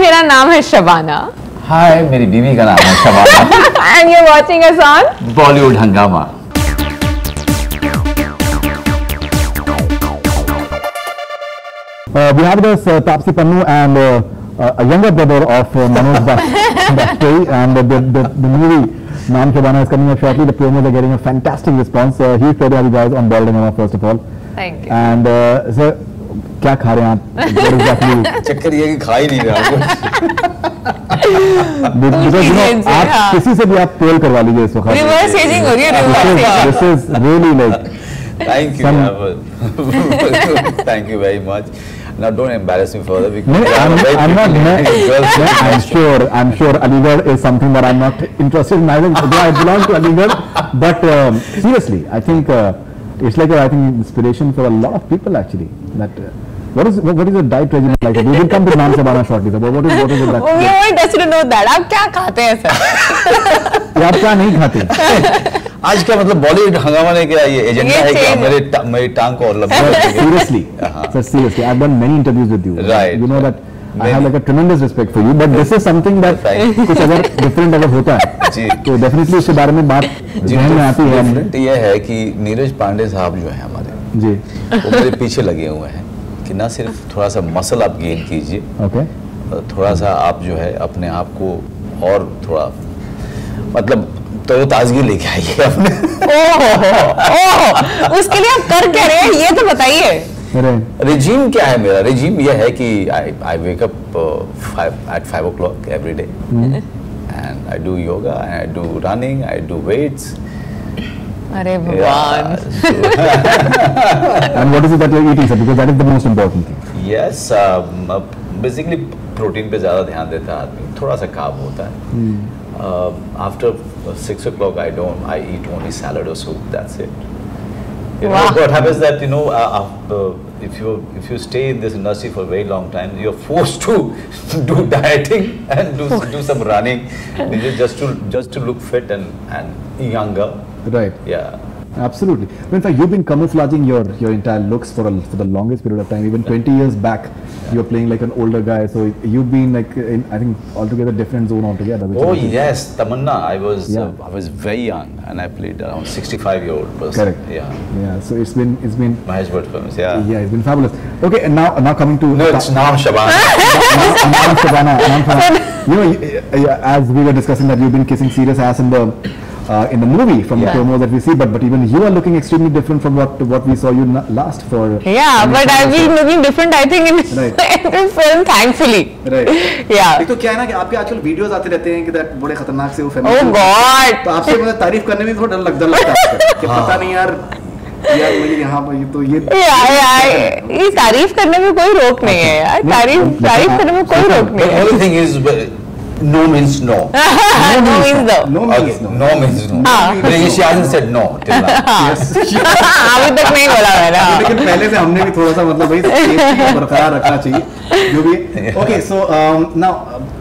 मेरा नाम है शबाना हाय मेरी बीवी का नाम है Shabana and you watching us on Bollywood Hungama Uh, we have this uh, Taapsee Pannu and uh, uh, a younger brother of uh, Manoj Bajpayee and uh, the, the, the movie Naam is coming up shortly. The promos are getting a fantastic response. Uh, huge credit to you guys on Baldwin first of all. Thank you. And uh, so क्या खा रहे हैं आप? चक्कर ये कि खा ही नहीं रहा you है, आप हाँ। किसी से भी आप पोल करवा लीजिए इस वक्त. रिवर्स एजिंग हो रही है reverse is really like thank you Some- thank you very much now don't embarrass me further because No, I'm, I'm not. pretty No, I'm sure. I'm sure Aligarh is something that I'm not interested in. Neither do I belong to Aligarh. But um, seriously, I think uh, it's like a, I think inspiration for a lot of people actually. That uh, what is what, what is your diet regimen like? We will come to Nam Sabana shortly. So what is what is it that? We are interested to know that. आप क्या खाते हैं sir? ये आप क्या नहीं खाते? आज का मतलब बॉलीवुड हंगामा ने क्या ये एजेंडा है कि change- मेरे मेरी टांग को और लंबा But कर देंगे। seriously, Uh-huh. sir, seriously, I've done many interviews with you. Right, You know right. that I have like a tremendous respect for you. But this is something that कुछ अगर different अगर होता है, जी तो definitely उसके बारे में बात जी ध्यान में आती है. डिफरेंट ये है कि नीरज पांडे साहब जो है हमारे जी, वो मेरे पीछे लगे हुए हैं कि ना सिर्फ़ थोड़ा सा मसल आप गेन कीजिए okay. थोड़ा सा आप जो है अपने आप को और थोड़ा मतलब तो ताजगी लेके आइए अपने। ओह ओह उसके लिए आप कर क्या रहे हैं? ये तो बताइए। रिजीम क्या है मेरा? रिजीम ये है कि I I wake up at five o'clock every day and I do yoga I do running I do weights अरे भगवान And what is it that you're eating, sir? Because that is the most important thing. Yes basically protein पे ज़्यादा ध्यान देता है आदमी थोड़ा सा काम होता है after six O clock I don't I eat only salad और soup that's it You know, what happens that you know uh, uh, if you if you stay in this industry for a very long time, you're forced to do dieting and do do some running, just to just to look fit and and younger. Right. Yeah. Absolutely. But in fact, you've been camouflaging your, your entire looks for, a, for the longest period of time. Even 20 years back, you were playing like an older guy. So you've been like in, I think, altogether different zone altogether. Oh yes, Tamanna. I was Yeah. uh, I was very young and I played around 65 year old person. Correct. Yeah. Yeah. So it's been, it's been, Mahesh Bhatt films. Yeah. yeah, it's been fabulous. Okay, and now, now coming to No, it's Naam Shaban. Naam Shabana, Naam Shabana. You know, as we were discussing that you've been kissing serious ass in the uh, in the movie from Yeah. the promos that we see, but but even you are looking extremely different from what what we saw you last for. Yeah, but I've been looking different, I think, in Right. every film, thankfully. Right. Yeah. तो क्या है ना कि आपके आजकल videos आते रहते हैं कि that बड़े खतरनाक से वो Oh God. तो आपसे मतलब तारीफ़ करने में भी थोड़ा डर लगता लगता है कि पता नहीं यार यार मुझे यहाँ पर ये तो ये तारीफ़ करने में कोई रोक नहीं है यार तारीफ़ मतलब तारीफ़ करने में कोई रोक नहीं है is, uh, no means no. no means no no Okay, means no. no means no. हाँ. Because she hasn't said no till now. अभी तक नहीं बोला मैंने हाँ। लेकिन पहले से हमने भी थोड़ा सा मतलब भाई safety को बरकरार रखना चाहिए जो भी okay so um, now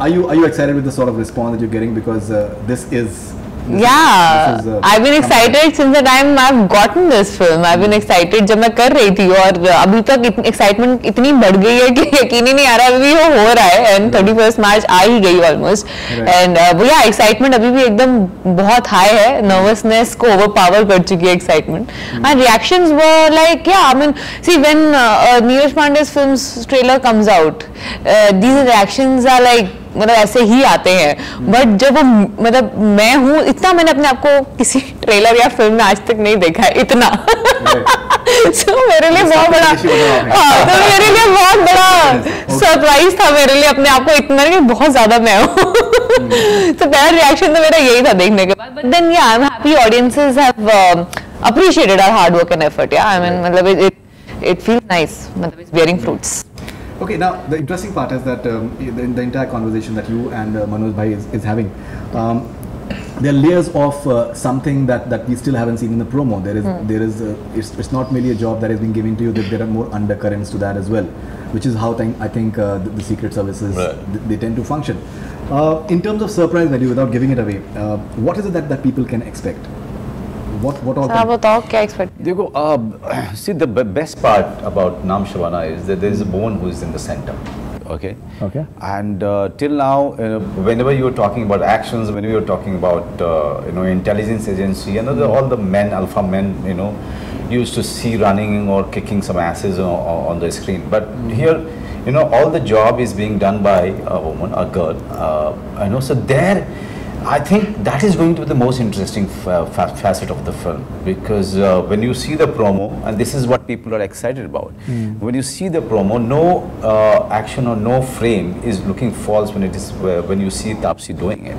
are you are you excited with the sort of response that you're getting because uh, this is Yeah, uh, I've been excited since the time I've gotten this film. I've been excited जब मैं कर रही थी और अभी तक excitement इतनी बढ़ गई है कि यकीन ही नहीं आ रहा अभी वो हो रहा है एंड थर्टी फ़र्स्ट मार्च आ ही गई ऑलमोस्ट एंड वो या एक्साइटमेंट अभी भी एकदम बहुत हाई है. नर्वसनेस को ओवर पावर कर चुकी है excitement and reactions were like yeah I mean see when Neeraj films trailer comes out uh, these reactions are like मतलब ऐसे ही आते हैं। बट जब वो मतलब मैं हूँ इतना मैंने अपने आप को किसी ट्रेलर या फ़िल्म में आज तक नहीं देखा है इतना so, मेरे लिए बहुत बड़ा हाँ तो मेरे लिए बहुत बड़ा सरप्राइज़ था मेरे लिए अपने आप को इतना कि बहुत ज़्यादा मैं हूँ। तो पहला रिएक्शन तो मेरा यही था देखने के बाद। But then yeah I am happy audiences have appreciated our hard work and effort. Yeah i mean मतलब it it, it feels nice. मतलब it's bearing fruits. Okay, now the interesting part is that um, the, the entire conversation that you and uh, Manoj Bhai is, is having, um, there are layers of uh, something that, that we still haven't seen in the promo. There is, there is, uh, it's, it's not merely a job that has been given to you. There are more undercurrents to that as well, which is how think, I think uh, the, the secret services Right. th- they tend to function. Uh, in terms of surprise value, without giving it away, uh, what is it that, that people can expect? what what all? Sir, बताओ क्या expect? uh, see the best part about Naam Shabana is that there is a bone who is in the center. Okay. Okay. And uh, till now, whenever you were talking about actions, whenever you were talking about uh, you know intelligence agency, you know, all the men, alpha men, you know, used to see running or kicking some asses on, on the screen. But mm -hmm. here, you know, all the job is being done by a woman, a girl. Uh, I know. So there I think that is going to be the most interesting fa- facet of the film because uh, when you see the promo, and this is what people are excited about, when you see the promo, no uh, action or no frame is looking false when it is uh, when you see Taapsee doing it.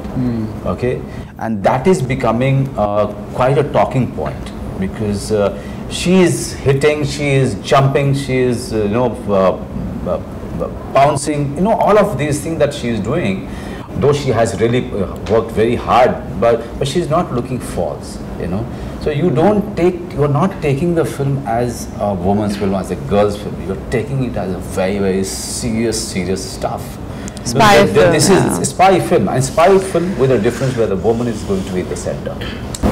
Okay, and that is becoming uh, quite a talking point because uh, she is hitting, she is jumping, she is uh, you know. Uh, uh, bouncing, you know, all of these things that she is doing, though she has really uh, worked very hard, but, but she's not looking false, you know. So you don't take, you're not taking the film as a woman's film, as a girl's film. You're taking it as a very, very serious, serious stuff. So Spy th- th- film, This yeah. is a spy film, and spy film with a difference where the woman is going to be the center.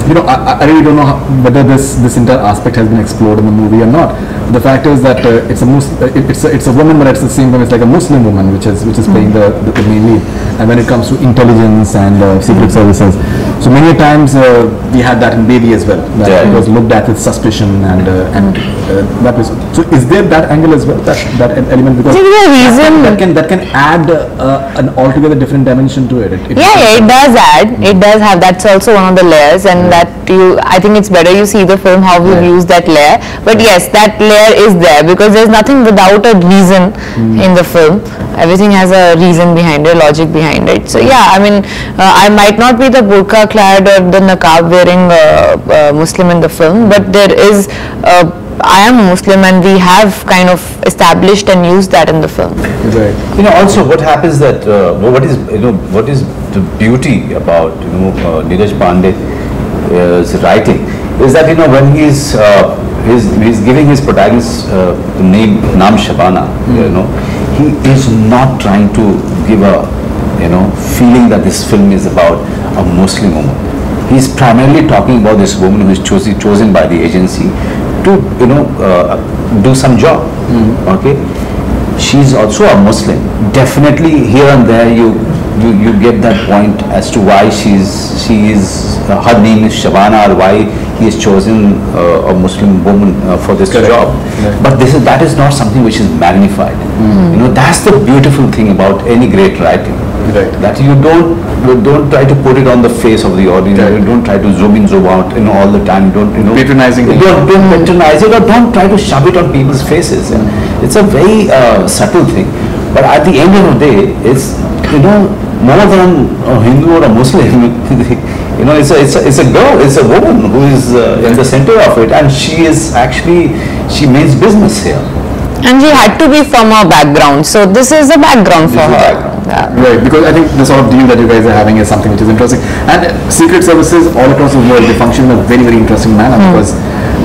you know, I, I- I really don't know how, whether this this entire aspect has been explored in the movie or not. The fact is that uh, it's a Mus- uh, it- it's a, it's a woman, but at the same time, it's like a Muslim woman, which is which is playing the, the, the main lead. And when it comes to intelligence and uh, secret services, so many times uh, we had that in Baby as well. That Yeah. it was looked at with suspicion and uh, and uh, that was. So is there that angle as well? That that element because Maybe the reason- that can that can add uh, an altogether different dimension to it. It- it- Yeah, yeah, it does add. It does have. That's also one of the layers, and that you. I think it's better you see the film how we've Yeah. used that layer. But yes, that layer is there because there's nothing without a reason in the film. Everything has a reason behind it, logic behind it. So yeah, I mean, uh, I might not be the burqa clad or the niqab wearing uh, uh, Muslim in the film, but there is. Uh, I am a Muslim, and we have kind of established and used that in the film. Right. You know, also what happens that uh, what is you know what is the beauty about you know uh, Neeraj Pandey's writing is that you know when he's uh, he's, he's giving his protagonist uh, the name Naam Shabana, you know, he is not trying to give a you know feeling that this film is about a Muslim woman. He's primarily talking about this woman who is chosen chosen by the agency to you know uh, do some job. Okay she's also a Muslim. Definitely here and there you you, you get that point as to why she's she is uh, her name is Shabana or why he has chosen uh, a Muslim woman uh, for this Correct. job. Right. But this is that is not something which is magnified. You know that's the beautiful thing about any great writing. Right. That you don't you don't try to put it on the face of the audience. Right. You don't try to zoom in, zoom out, you know, all the time. Don't you know? Patronizing You don't, don't patronize it or don't try to shove it on people's faces. yeah. It's a very uh, subtle thing. But at the end of the day, it's you know more than a Hindu or a Muslim. you know, it's a, it's a it's a girl, it's a woman who is uh, in the center of it, and she is actually she means business here. And she had to be from a background, so this is a background This for is a her. Background. Right, because I think the sort of deal that you guys are having is something which is interesting. And secret services all across the world, they function in a very, very interesting manner because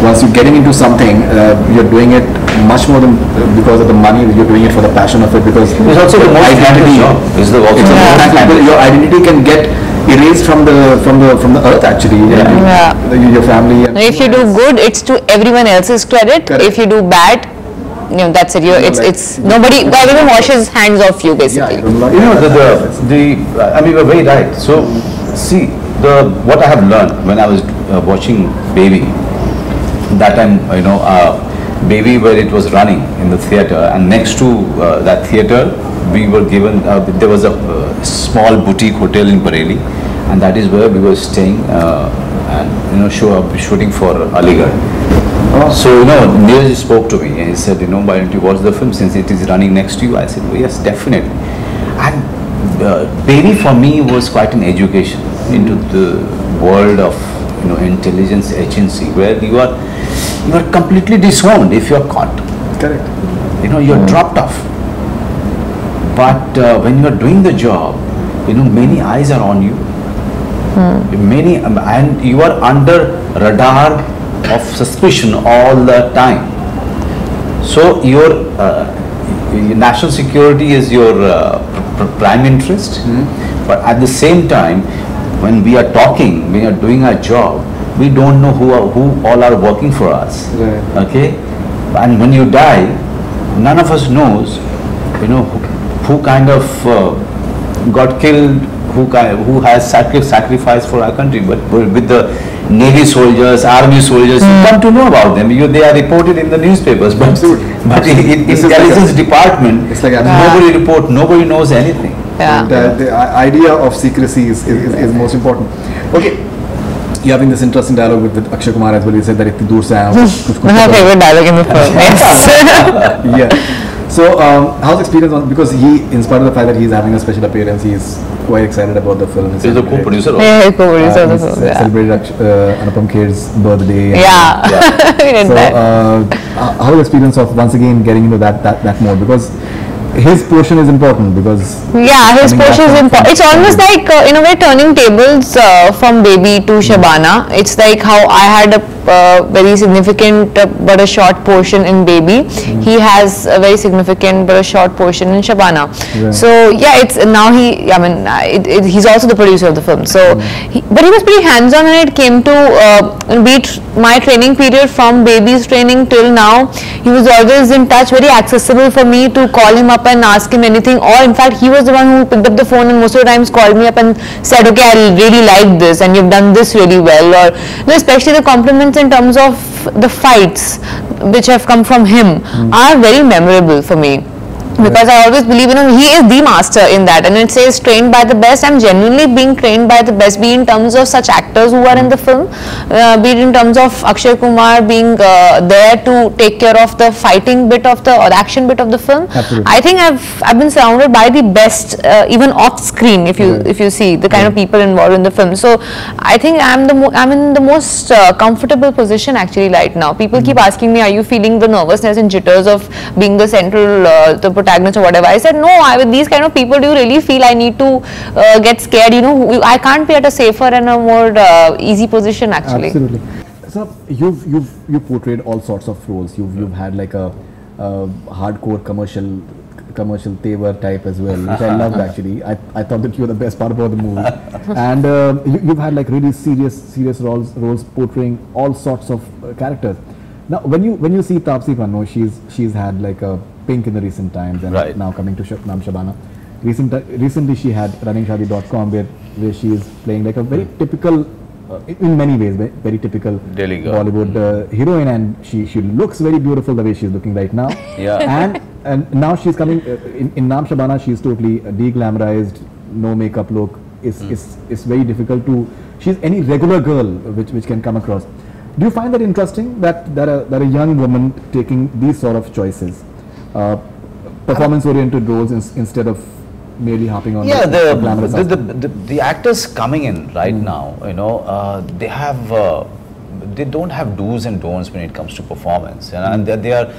once you're getting into something, uh, you're doing it much more than uh, because of the money, you're doing it for the passion of it because It's also the most identity, thankless job. It's the also it's the a most thankless- thankless your identity can get erased from the from the from the earth actually. Yeah. You- Yeah. you- Your family. And If you do good, it's to everyone else's credit. Correct. If you do bad, you know that's it. You're, it's it's nobody. Everyone washes hands off you basically. you don't You know, the, the, the, I mean, you're very right. So, see, the, what I have learned when I was uh, watching Baby, that time, you know, uh, Baby where it was running in the theater and next to uh, that theater, we were given, uh, there was a uh, small boutique hotel in Bareilly and that is where we were staying uh, and, you know, show, up, shooting for Aligarh. So, you know, Neeraj spoke to me and he said, you know, why don't you watch the film since it is running next to you? I said, well, yes, definitely. And uh, Baby for me was quite an education into the world of, you know, intelligence agency where you are, you are completely disowned if you are caught. Correct. You know, you're dropped off. But uh, when you are doing the job, you know, many eyes are on you. Many, um, and you are under radar of suspicion all the time. So your, uh, national security is your uh, pr- pr- prime interest, but at the same time, when we are talking, we are doing our job, we don't know who are, who all are working for us. Right. Okay, and when you die, none of us knows, you know, who, who kind of uh, got killed, who kind who has sacri- sacrificed for our country. But with the navy soldiers, army soldiers, you come to know about them. You, they are reported in the newspapers, but Absolutely. but in, in This is like intelligence a- department, it's like a- nobody report, nobody knows anything. Yeah. The, the i- idea of secrecy is, is, is, is most important. Okay, you're having this interesting dialogue with, with Akshay Kumar as well. He said that इतनी दूर से आया हूँ, कुछ- कुछ- कुछ My पता favorite dialogue in the film. Yes. yeah. So, um, how's experience on because he, in spite of the fact that he's having a special appearance, he's quite excited about the film. He's a co-producer. also. yeah, co-producer of the he's, uh, Yeah. celebrated Aksh- uh, Anupam Kher's birthday. and- Yeah. we did So, that. uh, h- how the experience of once again getting into that that that mode because his portion is important because Yeah, his portion is important. It's almost like, uh, in a way, turning tables uh, from Baby to Shabana. It's like how I had a uh, very significant uh, but a short portion in Baby. He has a very significant but a short portion in Shabana. Right. So yeah, it's now he. I mean, it, it, he's also the producer of the film. So, he, but he was pretty hands-on when it came to uh, be tr- my training period from Baby's training till now. He was always in touch, very accessible for me to call him up and ask him anything. Or in fact, he was the one who picked up the phone and most of the times called me up and said, "Okay, I really like this, and you've done this really well." Or you know, especially the compliments in terms of the fights which have come from him hmm. are very memorable for me because I always believe you know he is the master in that. And it says trained by the best. I'm genuinely being trained by the best. Be in terms of such actors who are in the film uh, be it in terms of Akshay Kumar being uh, there to take care of the fighting bit of the or action bit of the film. Absolutely. I think I've I've been surrounded by the best uh, even off screen if you Right. if you see the kind of people involved in the film. So I think I'm the mo- I'm in the most uh, comfortable position actually right now. People keep asking me are you feeling the nervousness and jitters of being the central uh, the protagonist or whatever I said no I with these kind of people do you really feel I need to uh, get scared you know I can't be at a safer and a more uh, easy position actually Absolutely. So you've you've you portrayed all sorts of roles. You've you've had like a, a hardcore commercial commercial Tevar type as well, which I loved actually. I, I thought that you were the best part about the movie. and uh, you, you've had like really serious serious roles roles portraying all sorts of uh, characters. Now when you when you see Taapsee Pannu, she's she's had like a pink in the recent times and Right. now coming to Sh- Naam Shabana. Recent, recently she had runningshaadi.com where, where she is playing like a very typical, uh, in- many ways, very typical. Bollywood uh, heroine and she, she looks very beautiful the way she's looking right now. Yeah. And, and now she's coming, uh, in, in Naam Shabana she's totally uh, de-glamorized, no makeup look. It's, it's, it's very difficult to, she's any regular girl which, which can come across. Do you find that interesting that, that, a, that a young woman taking these sort of choices, performance-oriented roles ins- instead of merely harping on yeah the, the, glamorous the, the, the, the actors coming in right now you know uh, they have uh, they don't have do's and don'ts when it comes to performance and, and they, they are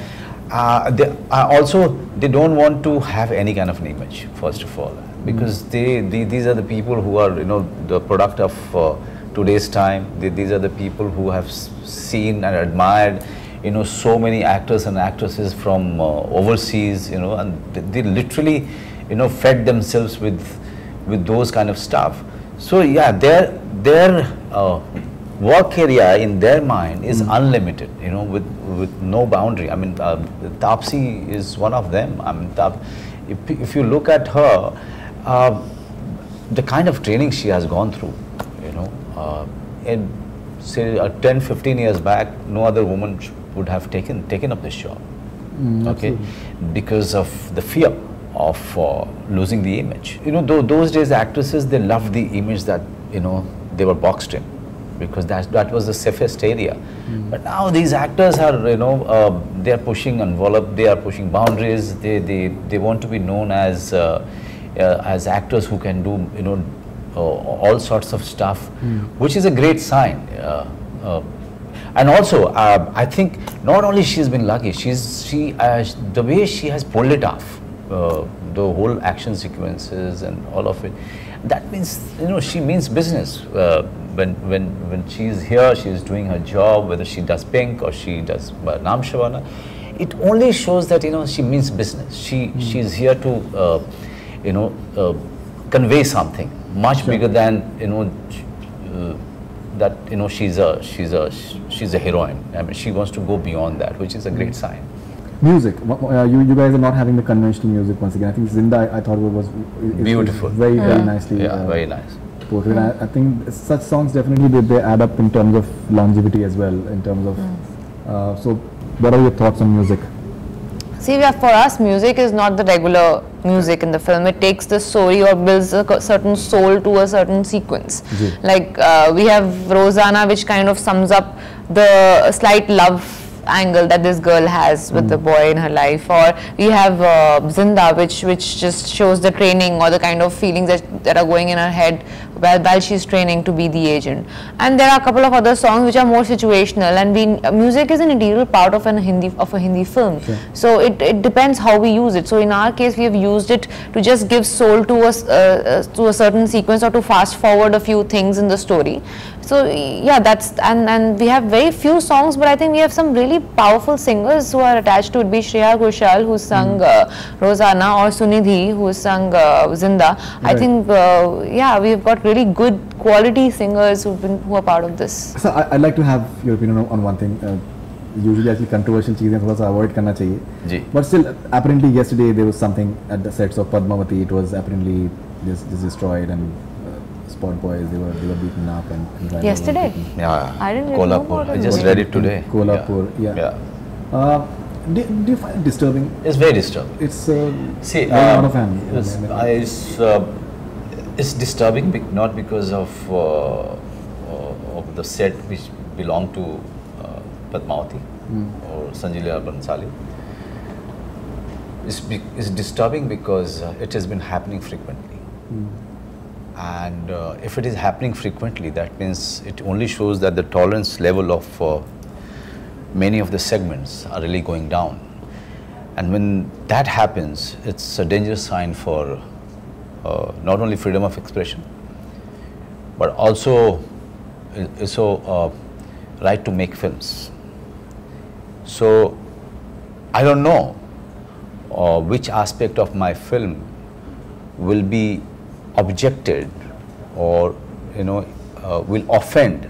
uh, they are also they don't want to have any kind of an image first of all because they, they these are the people who are you know the product of uh, today's time. They, these are the people who have s- seen and admired you know so many actors and actresses from uh, overseas you know and they, they literally you know fed themselves with with those kind of stuff. So yeah their their uh, work area in their mind is unlimited you know with with no boundary. I mean uh, Taapsee is one of them. I mean Tap, if, if you look at her uh, the kind of training she has gone through you know uh, in say uh, 10 15 years back no other woman would have taken taken up this job. Okay? because of the fear of uh, losing the image. You know tho- those days actresses they loved the image that you know they were boxed in. Because that that was the safest area. But now these actors are you know uh, they are pushing envelope they are pushing boundaries. They they, they want to be known as uh, uh, as actors who can do you know uh, all sorts of stuff which is a great sign uh, uh, and also uh, i think not only she's been lucky she's she uh, the way she has pulled it off uh, the whole action sequences and all of it that means you know she means business uh, when when when she's here she's doing her job whether she does pink or she does uh, Naam Shabana, it only shows that you know she means business. She she's here to uh, you know uh, convey something much bigger than you know uh, that you know she's a she's a she's a heroine. I mean, she wants to go beyond that, which is a great sign. Music. Uh, you you guys are not having the conventional music once again. I think Zinda. I, I thought it was it- it- Beautiful. very very nicely. Yeah, uh, very nice. portrayed. I, I think such songs definitely they, they add up in terms of longevity as well. In terms of uh, so, what are your thoughts on music? See, for us, music is not the regular music in the film. It takes the story or builds a certain soul to a certain sequence. Ji. Like uh, we have Rozaana, which kind of sums up the slight love angle that this girl has with the boy in her life, or we have uh, Zinda, which which just shows the training or the kind of feelings that, that are going in her head while, while she's training to be the agent. And there are a couple of other songs which are more situational, and we, music is an integral part of an Hindi of a Hindi film. So it, it depends how we use it. So in our case, we have used it to just give soul to us uh, uh, to a certain sequence or to fast forward a few things in the story. So yeah, that's and and we have very few songs, but I think we have some really powerful singers who are attached to it. Be Shreya Ghoshal who sung uh, Rozaana or Sunidhi who sang uh, Zinda. I think uh, yeah, we've got really good quality singers who've been who are part of this. So I, I'd like to have your opinion on, on one thing. Uh, usually ऐसी controversial चीजें थोड़ा सा avoid करना चाहिए. जी. But still, apparently yesterday there was something at the sets of Padmavati. It was apparently just, just destroyed and uh, Spot Boys they were they were beaten up and. and rivals were Yesterday? beaten. Yeah. I didn't really know Kolhapur. about I it. just read it today. Kolhapur, yeah. Yeah. Uh, do, do you find it disturbing? It's very disturbing. It's uh, See, very um, not a fan. It's, I, it's, uh, it's disturbing, not because of uh, uh, of the set which belong to uh, Padmavati or Sanjay Bhansali. It's, be- it's disturbing because uh, it has been happening frequently. And uh, if it is happening frequently, that means it only shows that the tolerance level of uh, many of the segments are really going down. And when that happens, it's a dangerous sign for uh, not only freedom of expression, but also i- also uh, right to make films. So I don't know uh, which aspect of my film will be objected or you know uh, will offend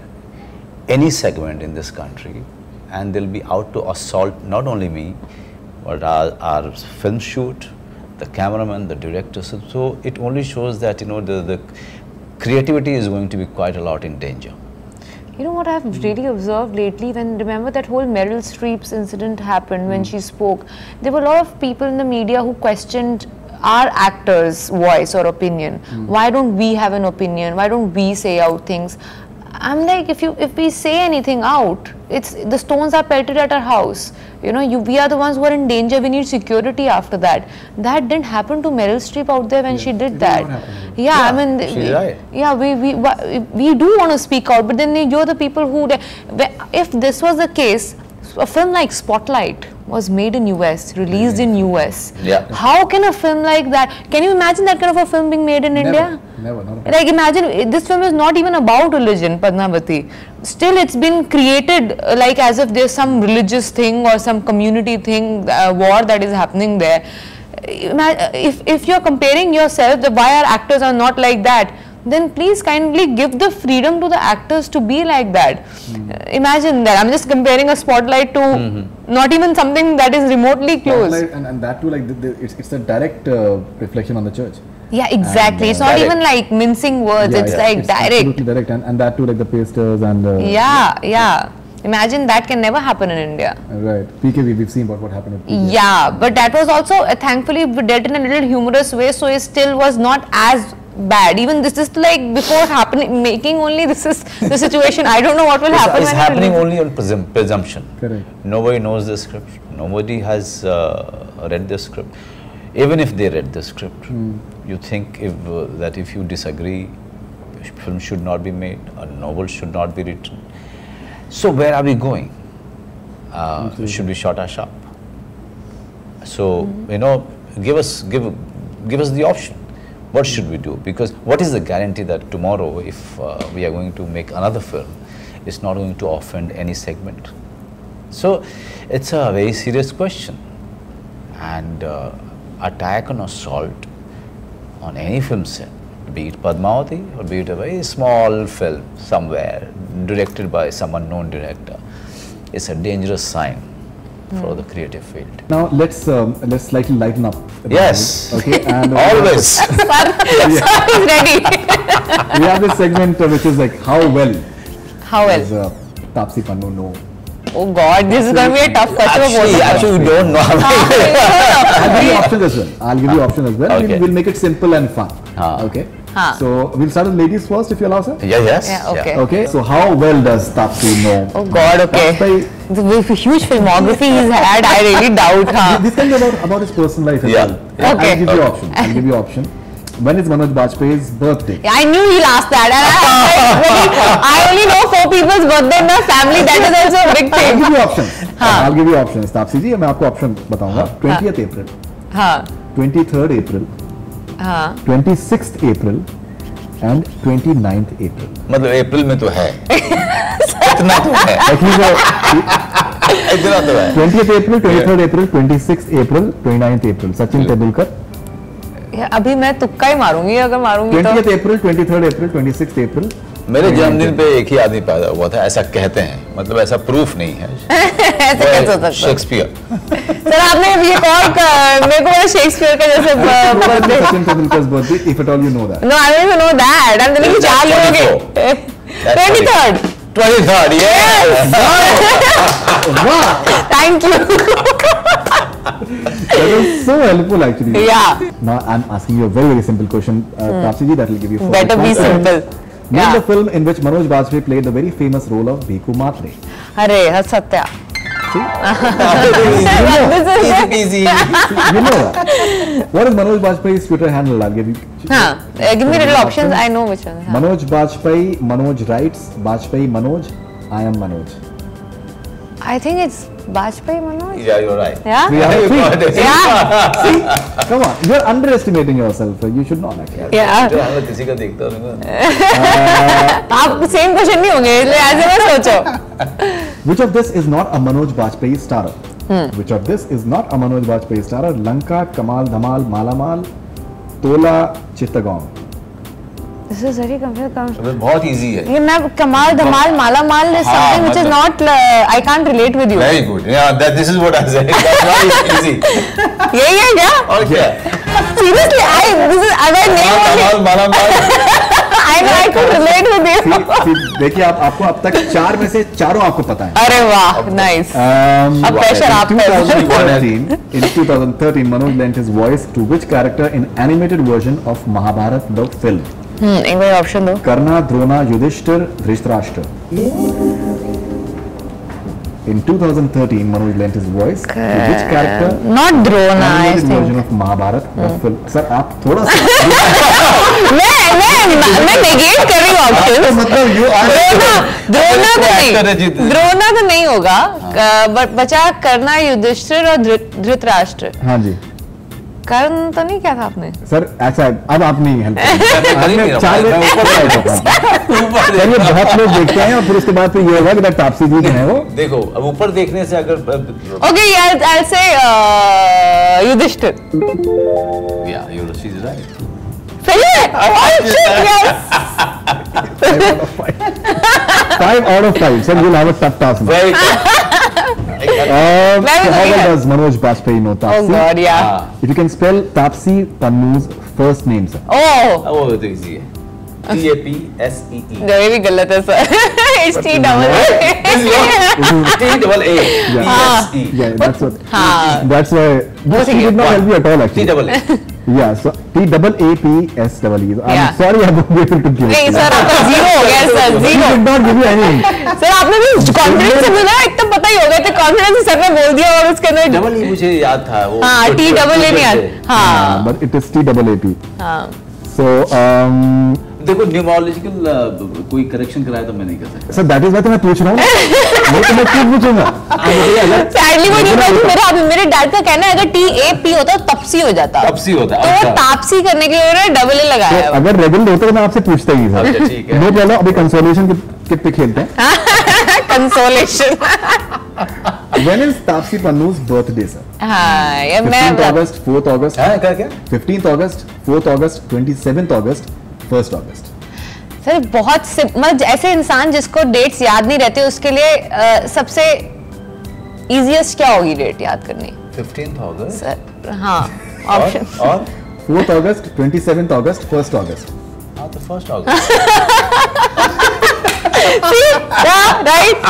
any segment in this country and they'll be out to assault not only me but our, our film shoot the cameraman the director so, so it only shows that you know the, the creativity is going to be quite a lot in danger You know what I've really observed lately when remember that whole Meryl Streep's incident happened when hmm. she spoke. There were a lot of people in the media who questioned our actors' voice or opinion. Hmm. Why don't we have an opinion? Why don't we say out things? I'm like, if you if we say anything out, it's the stones are pelted at our house. You know, you, we are the ones who are in danger. We need security after that. That didn't happen to Meryl Streep out there when she did that. not happen. Yeah, I mean, she's we- right. yeah, we, we, we do want to speak out, but then you're the people who, if this was the case, a film like Spotlight was made in US, released in US. Yeah. How can a film like that, can you imagine that kind of a film being made in India? Never, a Like imagine eh, this film is not even about religion, Padmavati. Still, it's been created uh, like as if there's some religious thing or some community thing, uh, war that is happening there. If if you're comparing yourself, the why our actors are not like that, then please kindly give the freedom to the actors to be like that. Uh, Imagine that. I'm just comparing a spotlight to not even something that is remotely close. And, and that too like the, the, it's, it's a direct uh, reflection on the church. Yeah, exactly. uh, it's not direct. even like mincing words. Yeah, it's yeah, like it's direct. Absolutely direct and, and that too like the pastors and uh, Yeah, yeah. Imagine that can never happen in India. right PKV we've seen about what happened with PKV. Yeah, but that was also uh, thankfully dealt in a little humorous way, so it still was not as bad. Even this is like before happening, making only this is the situation. I don't know what will it's, happen. it's happening only on presum- presumption. Correct. nobody knows the script. Nobody has uh, read the script. Even if they read the script you think if uh, that if you disagree film should not be made a novel should not be written. So where are we going? Uh, should we shut our shop? So you know give us give give us the option what should we do? Because what is the guarantee that tomorrow if uh, we are going to make another film it's not going to offend any segment? So it's a very serious question. And uh, attack and assault on any film set be it Padmavati or be it a very small film somewhere directed by some unknown director it's a dangerous sign for the creative field. Now let's um, let's slightly lighten up. a bit. Yes. Okay. And uh, Always. Sir, sir is ready. we have this segment uh, which is like how well How well? does uh, Taapsee Pannu know? Oh God, this is going to be a tough question for both actually, actually, we don't know. I'll give you options as well. I'll give you options as well. Okay. We'll, we'll make it simple and fun. Ah. Okay. Ah. So we'll start with ladies first, if you allow, sir. yeah, yes. Yeah, okay. Yeah. Okay. So how well does Tapsi know? Oh God, okay. Tapsi- The huge filmography he's had, I really doubt, huh? This can be about, about his personal life Yeah. well. Yeah. Okay. I'll give you Okay. option. I'll give you option. When is Manoj Bajpayee's birthday? Yeah, I knew he'll ask that. And I, I, only know four people's birthday in my family. That is also a big thing. I'll thing. give you options. हाँ. I'll give you options. Taapsee जी मैं आपको option बताऊँगा 20th April, हाँ, 23rd हाँ। Twenty six April and twenty ninth April. मतलब अप्रैल में तो है। तो इतना तो है। Twenty April twenty third April twenty six April twenty ninth April. Sachin Tendulkar. अभी मैं तुक्का ही मारूँगी अगर मारूँगी 20th तो अप्रैल 23rd अप्रैल 26th अप्रैल। मेरे जन्मदिन पे एक ही आदमी पैदा हुआ था ऐसा कहते हैं मतलब ऐसा प्रूफ नहीं है हो है? शेक्सपियर सर आपने ये कॉल कर मेरे को शेक्सपियर का जैसे Tendulkar's birthday, if at all you know that. No I don't know that I am telling चार लोग हैं That's 23rd twenty third Wow, thank you that was so helpful actually. या Now I'm asking you a very very simple question, uh, Tapsi ji, that will give you. four better be points. Name the film in which Manoj Bajpayee played the very famous role of Matre. अरे हद Satya See, This is- easy you know that. What is Manoj Bajpayee's Twitter handle? I'll give you. हाँ give me little options I know which one हाँ. Manoj Bajpayee, Manoj writes, Bajpayee Manoj, I am Manoj. I think it's Bajpayee Manoj yeah you right yeah We have You three. got it. yeah Come on, you're underestimating yourself. You should not actually. yeah जो हम लोग किसी का देखता हूँ आप same question नहीं होंगे इसलिए ऐसे मत सोचो Which of this is not a Manoj Bajpayee starrer? Which of this is not a Manoj Bajpayee starrer? Lanka, Kamal, Dhamal, Malamal, Tola, Chittagong. बहुत इजी है ये मैं कमाल धमाल माला माल यही है क्या माला माल देखिए आप आपको अब तक चार में से चारों आपको पता है अरे वाह नाइस अब प्रेशर आप In 2013, Manoj lent his voice to which character in animated version of Mahabharat the film? Hmm एक बार ऑप्शन दो Yudhishthir, Dhritarashtra. In 2013, Manoj lent his voice to which character? not Drona I Animated think version of Mahabharat the film. Sir, आप थोड़ा सा मैं मैं मैं negate कर रही हूँ ऑप्शन मतलब तो नहीं तो नहीं होगा बचा करना युधिष्ठिर और धृतराष्ट्र हाँ जी कर्ण तो नहीं क्या था आपने? सर ऐसा अब आप नहीं हेल्प चार ऊपर ये बहुत लोग देखते हैं और फिर उसके बाद फिर ये होगा कि तापसी जी जो है वो देखो अब ऊपर देखने से अगर ओके आई से युधिष्ठिर या यू शी इज़ राइट सही है Oh, shit, yes. five out of five. five out of five. Sir, you'll have a tough task now. Very Uh, how well does Manoj Bajpayee know Taapsee? Oh God, yeah. Ah. If you can spell Taapsee Tanu's first name, sir. Oh. Oh, वो तो T A P S E E. है. T A P S E E. No, ये भी गलत double. Sir. It's T double A. T double A. Yeah. Yeah, that's what. That's why. This did not help me at all actually. T double A. Yeah. So T double A P S double E. I'm Yeah. sorry, I won't be able to give. hey, नहीं. Sir आपका zero हो गया sir She zero did not give you any. Sir आपने भी confidence से बोला एकदम पता ही होगा तो कॉन्फिडेंस से सर ने बोल दिया और उसके अंदर डबल ई मुझे याद था वो हाँ T double A नहीं से। हाँ But it is T double A P. हाँ So um, देखो न्यूमरोलॉजिकल कोई करेक्शन कराया तो मैं नहीं कर सकता। सर दैट इज़ व्हाई तो मैं पूछ रहा हूँ। मैं तो मैं क्यों पूछूँगा? अगर सैडली वो नहीं बोलती मेरा अभी मेरे डैड का कहना है अगर टी ए पी होता तो तपसी हो जाता। तपसी होता, तो अच्छा। तापसी करने के लिए उन्होंने डबल ए लगाया तो है अगर रेगुलर होता तो मैं आपसे पूछता ही सर अच्छा, ठीक है। नो प्रॉब्लम अभी कंसोलेशन के किट पे खेलते हैं? Consolation when is Taapsee Pannu's birthday sir हाँ ये 15th मैं अगस्त 4th अगस्त हाँ क्या क्या? 15th अगस्त 4th अगस्त 27th अगस्त फ़र्स्ट ऑगस्ट सर बहुत मतलब ऐसे इंसान जिसको डेट्स याद नहीं रहते उसके लिए आ, सबसे इजीएस्ट क्या होगी डेट याद करनी? फिफ्टीन अगस्त सर हाँ ऑप्शन और फोर्थ अगस्त ट्वेंटी सेवेंथ अगस्त फ़र्स्ट अगस्त हाँ तो first August right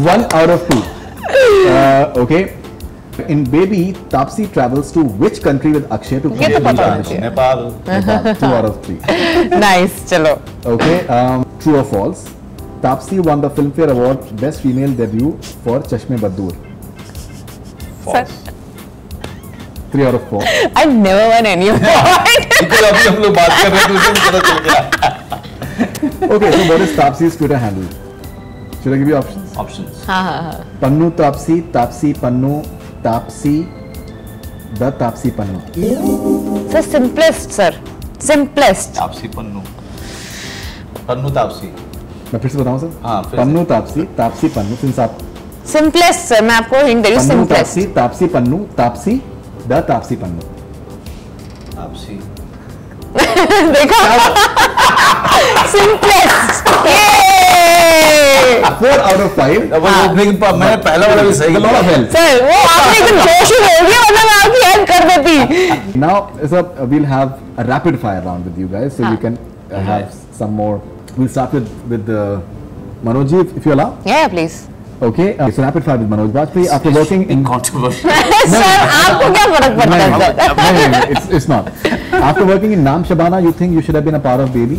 one out of two okay In Baby, Tapsi travels to which country with Akshay to ये तो complete पता the होना. Nepal. Two out of three. Nice चलो Okay. Um, true or false? Tapsi won the Filmfare Award Best Female Debut for Chashme Baddoor. False. Three out of four. I never won any Because अभी हम लोग बात कर रहे थे उसे पता चल गया. Okay. So what is Tapsi's Twitter handle? Should I give you options? Options. हाँ हाँ हाँ Pannu Tapsi, Tapsi Pannu, Tapsi, the Taapsee Pannu. Sir simplest sir. Simplest Taapsee Pannu. Pannu Taapsee. मैं फिर से बताऊँ सर? हाँ, पन्नू तापसी तापसी पन्नू सिंस आप simplest sir मैं आपको हिंट दे रही हूँ सिंपलेस्ट तापसी तापसी पन्नू तापसी द तापसी पन्नू। तापसी. देखो। Simplest four out of five मैंने पहला वाला भी सही लॉट ऑफ़ हेल्प सर वो आपने एकदम जोश में बोल दिया वरना मैं आपकी हेल्प कर देती Now, so uh, we'll have a rapid fire round with you guys, so you Huh. can uh, have some more. We'll start with with uh, Manoj ji, if, if you allow. या please Okay, uh, so rapid fire with Manoj Bajpayee after working in. Controversial. Sir आपको क्या फ़र्क पड़ता है no, no, it's, it's not. After working in Naam Shabana, you think you should have been a part of Baby?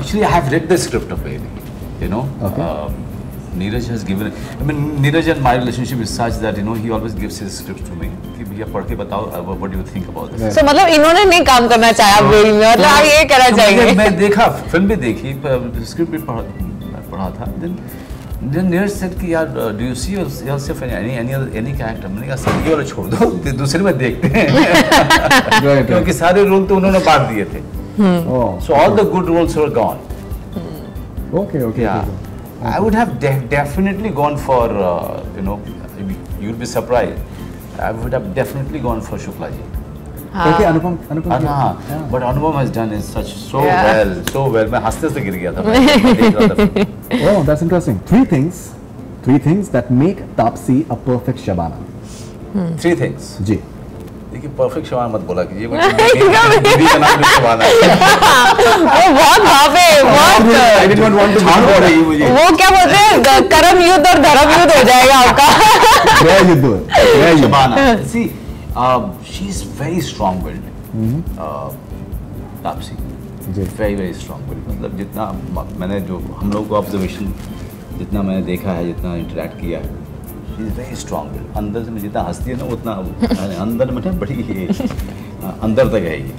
Actually, I have read the script of Baby. You know, Okay. um, Neeraj has given. I mean, Neeraj and my relationship is such that you know he always gives his scripts to me. कि भैया पढ़ के बताओ uh, what do you think about this? सो मतलब इन्होंने नहीं काम करना चाहा बेबी में मतलब आप ये कहना तो चाहेंगे मैं देखा फ़िल्म भी देखी स्क्रिप्ट भी पढ़ा पढ़ा था देन देन नीरज सेड कि यार do you see yourself in any any any character मैंने कहा सर ये वाला छोड़ दो दूसरे में देखते हैं. क्योंकि सारे रोल तो उन्होंने बांट दिए थे Mm-hmm. Oh, so all the good roles were gone. Mm. Okay, okay. Yeah. Okay, okay. I would have de definitely gone for, uh, you know, you'd be surprised. I would have definitely gone for Shukla ji. Okay, Anupam, Anupam. Anupam. yeah. But Anupam has done it such so yeah. well, so well. I was gir gaya oh, that's interesting. Three things, three things that make Taapsee a perfect Shabana. Hmm. Three things. Ji. देखिए perfect शवान मत बोला कीजिए बहुत भावे वो क्या बोलते हैं कर्म युद्ध और धर्म युद्ध हो जाएगा आपका। um, uh, मतलब जितना मैंने जो हम लोग को ऑब्जर्वेशन जितना मैंने देखा है जितना इंटरेक्ट किया है इज़ वेरी स्ट्रॉन्ग अंदर से मैं जितना हंसती है ना उतना अंदर में ना बड़ी अ, अंदर तक है ये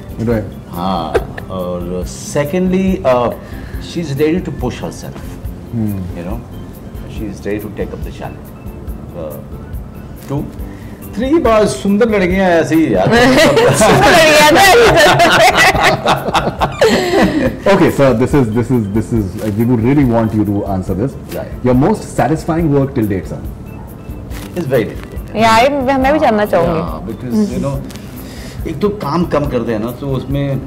हाँ और secondly she is ready to push herself you know she is ready to take up the challenge two three बार सुंदर लड़कियाँ ऐसी यार Okay, sir. This is this is this is. Uh, we would really want you to answer this. Right. Your most satisfying work till date, sir. It's very difficult या ये मैं भी जानना चाहूँगी। बिकॉज़ यू नो एक तो काम कम करते हैं ना तो उसमें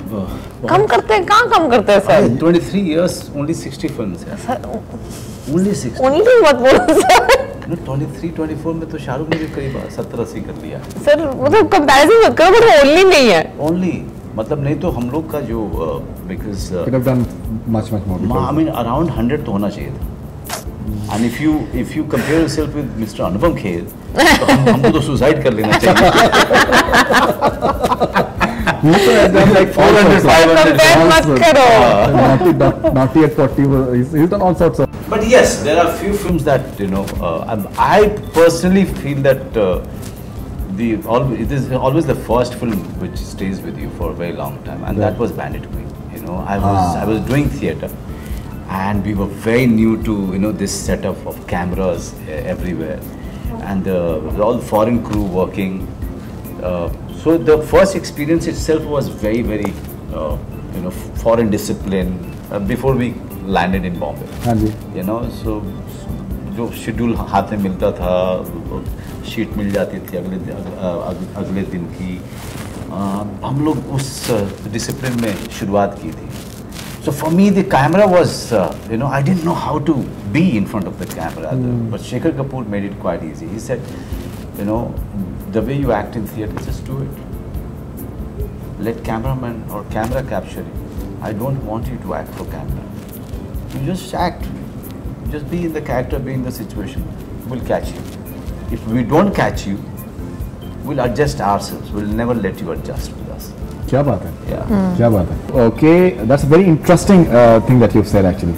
कम करते हैं? कहाँ कम करते हैं sir? Twenty three years only sixty film है। सर ओनली सिक्सटी ओनली मत बोलो sir. Twenty three twenty four में तो शाहरुख ने भी करीब सत्तर अस्सी कर लिया। सर मतलब कंपैरिजन मत करो बट ओनली नहीं है। ओनली मतलब नहीं तो हम लोग का जो because Could have done much much I mean around hundred तो होना चाहिए था। And if you if you compare yourself with Mr. Anupam Kher, तो हम, हमको तो He's done all sorts of. But yes, there are few films that you know. Uh, I personally feel that uh, the all, it is always the first film which stays with you for a very long time, and that was Bandit Queen. You know, I was ah. I was doing theatre. And we were very new to you know this setup of cameras uh, everywhere, and uh, all foreign crew working. Uh, so the first experience itself was very very uh, you know foreign discipline uh, before we landed in Bombay. हाँ. You know so जो schedule हाथ में मिलता था sheet मिल जाती थी अगले अगले दिन की अ, हम लोग उस डिसिप्लिन में शुरुआत की थी So for me, the camera was, uh, you know, I didn't know how to be in front of the camera. But Shekhar Kapur made it quite easy. He said, you know, the way you act in theatre, just do it. Let cameraman or camera capture it. I don't want you to act for camera. You just act. Just be in the character, be in the situation. We'll catch you. If we don't catch you, we'll adjust ourselves. We'll never let you adjust. क्या बात है? क्या बात है? Okay that's very interesting thing that you said actually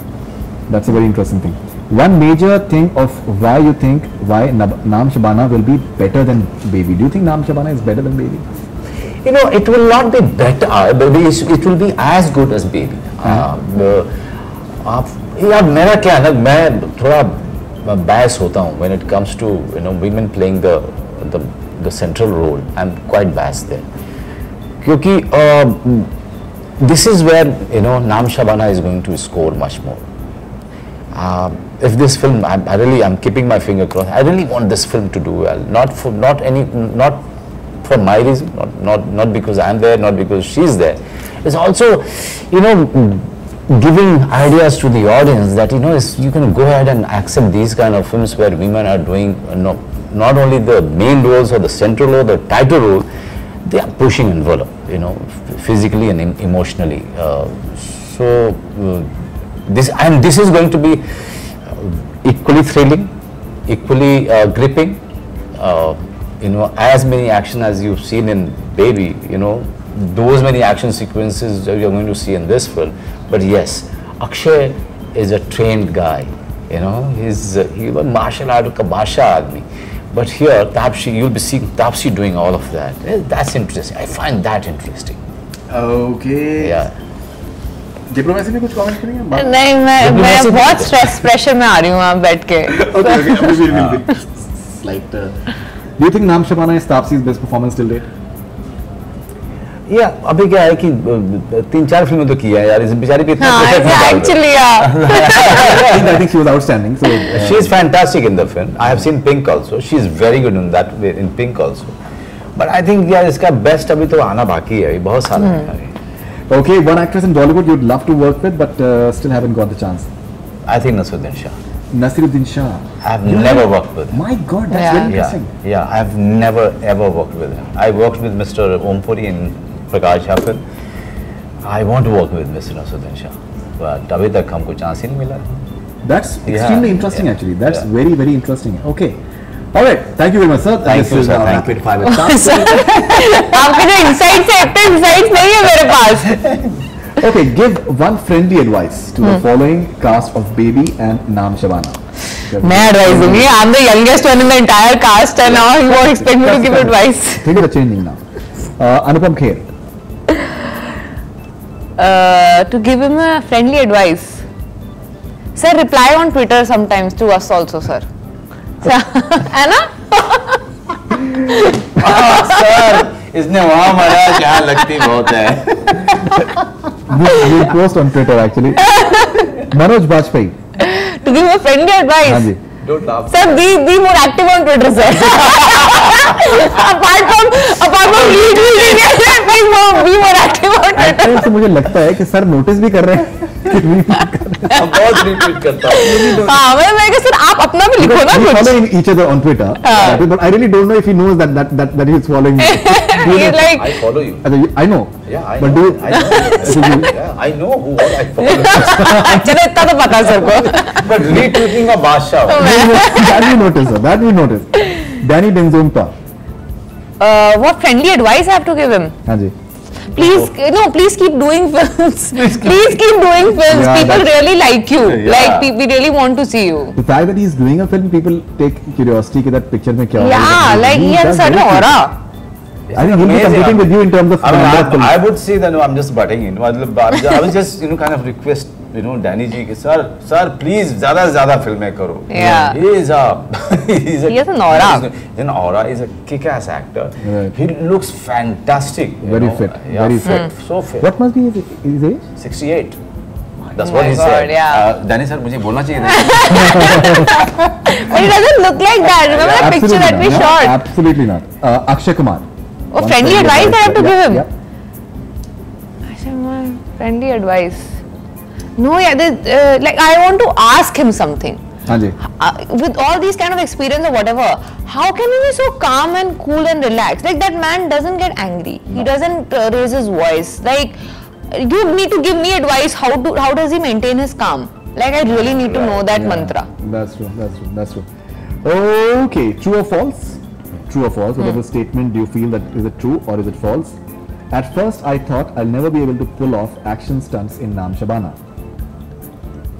that's a very interesting thing one major thing of why you think why Naam Shabana will be better than Baby do you think Naam Shabana is better than Baby you know it will not be better Baby it will be as good as Baby आप यार मेरा क्या ना मैं थोड़ा बैस होता हूँ when it comes to you know women playing the central role I am quite bias there क्योंकि uh, this is where you know Naam Shabana is going to score much more. Uh, if this film, I, really I'm keeping my finger crossed. I really want this film to do well. Not for not any not for my reason, not not not because I'm there, not because she's there. It's also you know giving ideas to the audience that you know you can go ahead and accept these kind of films where women are doing uh, you not only the main roles or the central role, the title role. They are pushing envelope you know, physically and emotionally. Uh, so uh, this and this is going to be uh, equally thrilling, equally gripping. You know, as many action as you've seen in Baby, you know, those many action sequences you're going to see in this film. But yes, Akshay is a trained guy. You know, he's he was martial art ka basha aadmi. But here, Taapsee, you'll be seeing Taapsee doing all of that. Eh, that's interesting. I find that interesting. Okay. Yeah. Diplomacy में कुछ comment करेंगे नहीं मैं मैं बहुत stress pressure में आ रही हूँ आप बैठ के okay okay we will like do you think Naam Shabana is Taapsee best performance till date या अभी क्या है कि तीन चार फ़िल्में तो किया है यार इस बेचारी पे इतना प्रेशर नहीं actually I think she was outstanding so she is fantastic in the film I have seen Pink also she is very good in that way in Pink also but I think यार इसका best अभी तो आना बाकी है बहुत सारा है okay one actress in Bollywood you would love to work with but still haven't got the chance I think Naseeruddin Shah Nasiruddin Shah. I've yeah. never worked with him. My God, that's yeah. very yeah. interesting. Yeah, I've never ever worked with him. I worked with Mr. Ompuri in Prakash Jha film. I want to work with Mr. Nasruddin Shah. But अभी तक हमको chance ही नहीं मिला. That's Yeah, extremely interesting yeah, actually. That's yeah. very, very interesting. Okay. All right. Thank you very much, sir. Thank This you, is sir. our Thank rapid fire with Taps. आपके जो insights है इतने insights नहीं है मेरे पास Okay, give one friendly advice to the following cast of Baby and Naam Shabana. मैं advice दूंगी I am the youngest one in the entire cast and now you expect me to give advice Things are changing now. Uh, Anupam Kher. to give him a friendly advice sir reply on twitter sometimes to us also sir है ना sir इसने वहाँ मारा जहाँ लगती बहुत है. We'll, we'll post on Twitter actually. Manoj Bajpayee. to give a friendly हाँ advice ji. Don't laugh. Sir, be be more active on Twitter, sir. apart from apart from retweeting, please more, be more active on At Twitter. times तो मुझे लगता है कि sir notice भी कर रहे हैं कि बहुत रिट्वीट करता हूँ. हाँ मैं मैं कहा, सर आप अपना भी लिखो ना कुछ. follow each other on Twitter. But I really don't know if he knows that that that, that he's following me. He's like I follow you. अच्छा, I know. Yeah, I But do I know. yeah, I know who what I follow. चलो इतना तो पता sir को. but retweeting a Basha. That we notice, sir. That we notice. Danny Benzumpa. Uh, what friendly advice I have to give him? हाँ जी. Please, no, please keep doing films. Please keep doing films. Yeah, People really like you. Yeah. Like we really want to see you. The fact that he's doing a film, people take curiosity that picture Mein kya Yeah, like he has a certain aura. I think he'll be competing with you in terms of I, mean, I. I would say that no, I'm just butting in. मतलब I was just- I was just you know kind of request you know Danny ji कि sir sir please ज़्यादा से ज़्यादा फ़िल्में करो. Yeah. He is a he's a He has an aura. He's an aura. He's a kick-ass actor. Right. He looks fantastic. Very know. fit, Yeah, very fit. So fit. What must be his, his age? 68. That's Oh what my he God, said. yeah. Uh, Danny sir मुझे बोलना चाहिए था. But he doesn't look like that. Remember that picture that we not. shot? Absolutely not. Uh, Akshay Kumar. Oh, One friendly advice I have to yeah, give him? yeah. Actually, my friendly advice. No, yeah, they, uh, like I want to ask him something. हाँ Uh, with all these kind of experience or whatever, how can he be so calm and cool and relaxed? Like that man doesn't get angry. He doesn't uh, raise his voice. Like you need to give me advice. How to how does he maintain his calm? Like I really need to know that Yeah, mantra. That's true. That's true. That's true. Okay, true or false? True or false? Whatever hmm. statement do you feel that is it true or is it false? At first, I thought I'll never be able to pull off action stunts in Naam Shabana.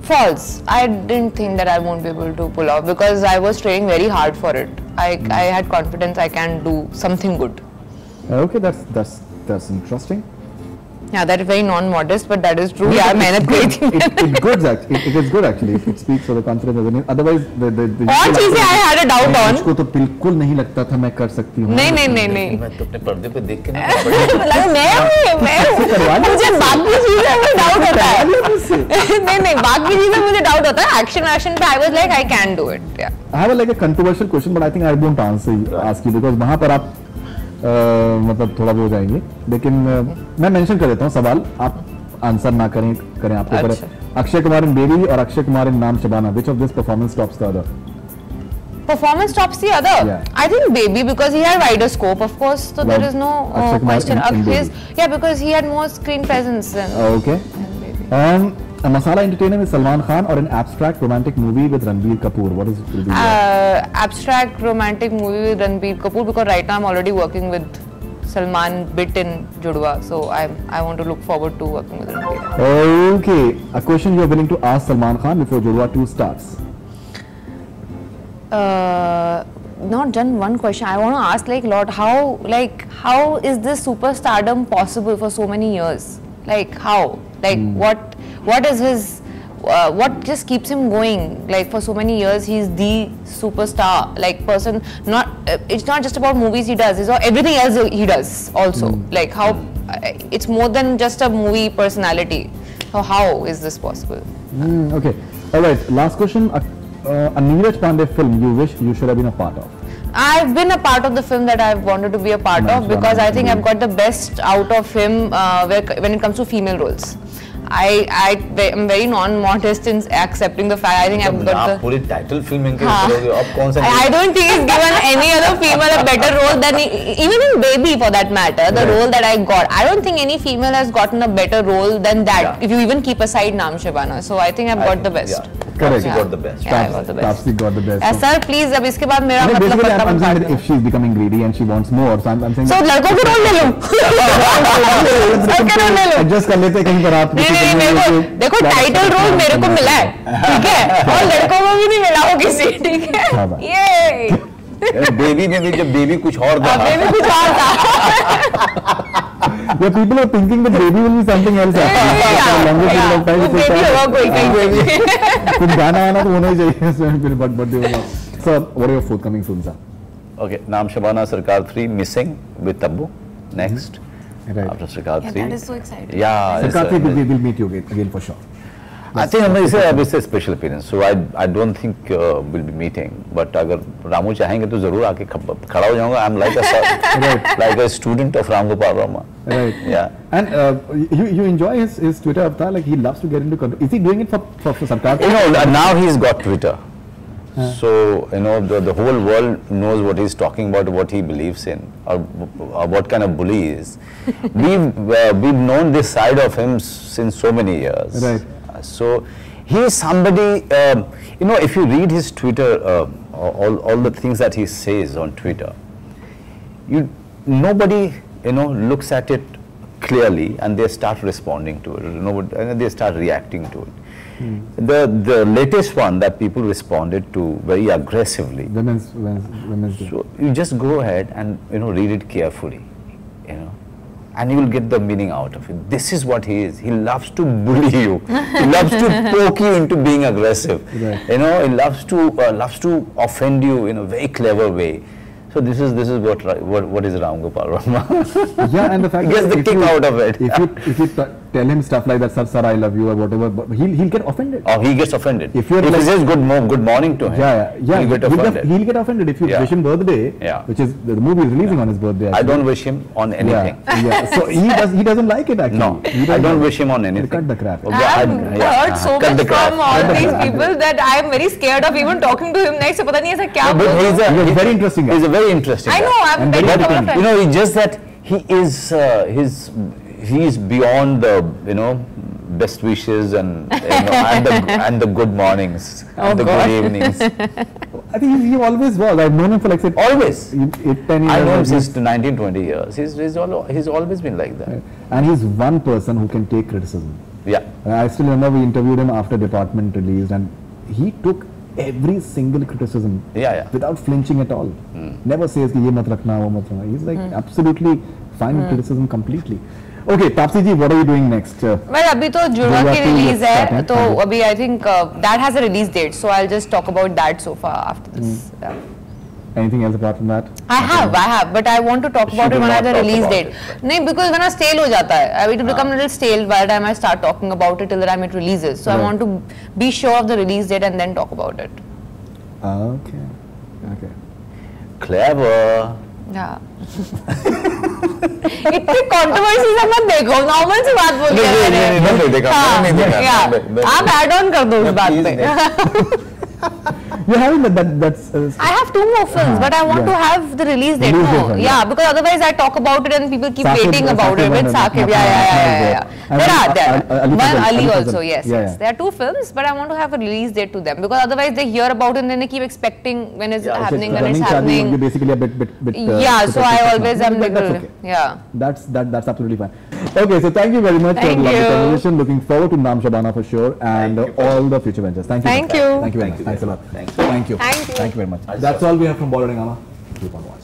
False. I didn't think that I won't be able to pull off because I was training very hard for it. I, hmm. I had confidence I can do something good. Okay, that's that's that's interesting. Yeah, that is very non-modest, but that is true. Yeah, मेहनत करी थी it, it, it good act- it, it is good actually. It, it speaks for the confidence. of the- Otherwise, the, the, the और चीज़ें I had a doubt on. मुझको तो बिल्कुल नहीं लगता था मैं कर सकती हूँ नहीं नहीं नहीं नहीं मैं तो अपने पर्दे पे देख के ना मतलब मैं हूँ, मैं हूँ। मुझे बाकी चीज़ें में डाउट होता है नहीं नहीं बाकी चीज़ें मुझे डाउट होता है एक्शन एक्शन पे I was like I can do it या I have like a controversial question, but I think I won't answer you, ask you because वहाँ पर आप अ, मतलब थोड़ा वो हो जाएँगे लेकिन अ, मैं मेंशन कर देता हूँ सवाल आप आंसर ना करें करें आपके ऊपर अच्छा। है। अक्षय कुमार इन बेबी और Akshay Kumar in Naam Shabana which of this performance tops the other performance tops the other Yeah. i think baby because he had wider scope of course so there Well, is no uh, Akshay Kumar question in- in Of his, Baby. yeah because he had more screen presence than okay than baby um, a masala entertainer with Salman Khan or an abstract romantic movie with Ranbir Kapoor what is it will be uh, abstract romantic movie with Ranbir Kapoor because right now I'm already working with Salman bit in Judwaa so I I want to look forward to working with Ranbir okay a question you are willing to ask Salman Khan before Judwaa 2 starts uh, not done one question. I want to ask like Lord, how like how is this superstardom possible for so many years? Like how? Like what? What is his? Uh, what just keeps him going? Like for so many years, he's the superstar. Like person. Not. Uh, it's not just about movies he does. It's all, everything else he does also. Like how? Uh, it's more than just a movie personality. So how is this possible? Hmm, okay all right last question a, uh, a Neeraj Pandey film you wish you should have been a part of I've been a part of the film that I've wanted to be a part Nice of because I think I've got the best out of him uh, where, when it comes to female roles. I I am very non-modest in accepting the fact. I think I've got the पूरी title film इनके ऊपर अब कौन सा? I don't think he's given any other female a better role than even in Baby for that matter. The role that I got, I don't think any female has gotten a better role than that. If you even keep aside Naam Shabana, so I think I've got the best. Correct. Got the best. Yeah, got the best. Taapsee got the best. Uh, sir, please, अब इसके बाद मेरा मतलब I'm, if she's becoming greedy and she wants more, so I'm, I'm saying. So लड़कों के role ले लो. ले लो. Adjust कर लेते कहीं पर आप. नहीं देखो टाइटल रोल मेरे को मिला है ठीक है? और लड़कों को भी नहीं मिला हो किसी ठीक है? ये। बेबी में भी जब बेबी कुछ और था। हाँ, बेबी कुछ और था। या people are thinking that Baby will be something else language is like time कोई कहीं। बेबी कुछ गाना आना तो होना ही चाहिए सर फिर बट बर्थडे होगा sir what are your forthcoming films okay Naam Shabana Sarkar 3 missing with Tabu next. Right. After Sarkar Yeah, 3. that is so exciting. Yeah. it's Sarkar a- we will meet you again, again for sure I think I mean, it's, a, it's a special appearance, so I I don't think uh, we'll be meeting. But अगर रामू चाहेंगे तो जरूर आके खप- खड़ा हो जाऊंगा. I'm like a like a student of Ram Gopal Verma. right Yeah. and uh, you you enjoy his his Twitter avatar like he loves to get into control is he doing it for for, for Sarkar You know, now he's got Twitter. So, you know, the, the whole world knows what he's talking about, what he believes in, or, or what kind of bully he is. we've, uh, we've known this side of him since so many years. Right. Uh, so, he's somebody, um, you know, if you read his Twitter, uh, all, all the things that he says on Twitter, you nobody you know looks at it clearly and they start responding to it you know, and they start reacting to it the the latest one that people responded to very aggressively. Women's women's, women's so you just go ahead and you know read it carefully you know and you will get the meaning out of it. This is what he is. He loves to bully you. He loves to poke you into being aggressive Right. you know. He loves to uh, loves to offend you in a very clever way. So this is this is what Ra- what, what is Ram Gopal Varma. Yeah and the fact He gets the if kick you- out of it. if you if you t- tell him stuff like that, sir, sir, I love you or whatever, but he'll, he'll get offended. Oh, he gets offended. If you're if like, he says good, mo good morning to him, yeah, yeah, he'll, get offended. He'll get, offended if you yeah. wish him birthday, yeah. which is the movie is releasing yeah. on his birthday. Actually. I don't wish him on anything. Yeah, yeah. so he, does, he doesn't like it actually. No, I don't wish him on anything. Oh, uh-huh. Cut the crap. I've heard so much from all these people that I'm very scared of even talking to him next. But he's a very interesting guy. He's a very interesting guy. I know, I'm very You know, just that he is, uh, his he's beyond the, you know, best wishes and, you know, and, the, and the good mornings oh and the God. good evenings. I think he always was. I've known him for like say, always eight, ten years. I know him since 19, 20 years. He's he's, all, he's always been like that. And he's one person who can take criticism. Yeah. I still remember we interviewed him after Department released, and he took every single criticism yeah, yeah. without flinching at all. Mm. Never says ki ye mat wo mat. He's like mm. absolutely fine mm. criticism completely. Okay, Taapsee ji, what are you doing next? Uh, well, abhi to जुड़वा ki release hai. So, abhi I think uh, that has a release date. So, I'll just talk about that so far after this. Mm. Anything else apart from that? I have, I have, but I want to talk about it when I have the release date. No, because when I stale ho jata hai, it will become a little stale by the time I start talking about it till the time it releases. So. I want to be sure of the release date and then talk about it. Okay, okay. Clever. Yeah. इतने controversy से मत देखो normal सी बात बोल रहे हैं हाँ, मैंने। नहीं देखा हाँ, मैंने नहीं देखा आप ऐड ऑन कर दो उस बात पे। You're having that, that that's uh, I have two more films, but I want yeah. to have the release date. Release no, date, yeah, yeah. because otherwise I talk about it and people keep Saqib- waiting uh, about it with Saqib. Yeah, yeah, yeah, yeah, there. yeah. There are there. Ali- Ali One Ali Ali also, yes, Yeah, yes. There are two films, but I want to have a release date to them because otherwise they hear about it and then they keep expecting when it's Yeah, happening, So when it's running you're happening. basically a bit, bit, bit. uh, Yeah, so I always am that's little, okay. yeah. That's that that's absolutely fine. Okay, so thank you very much for Thank the lovely conversation. Looking forward to Naam Shabana for sure and uh, all the future ventures. Thank you. Thank you. Thank you very Thank much. you Thanks a very lot. Much. Thanks. Thank you. Thank you. Thank you very much. That's all we have from Border Keep on watching.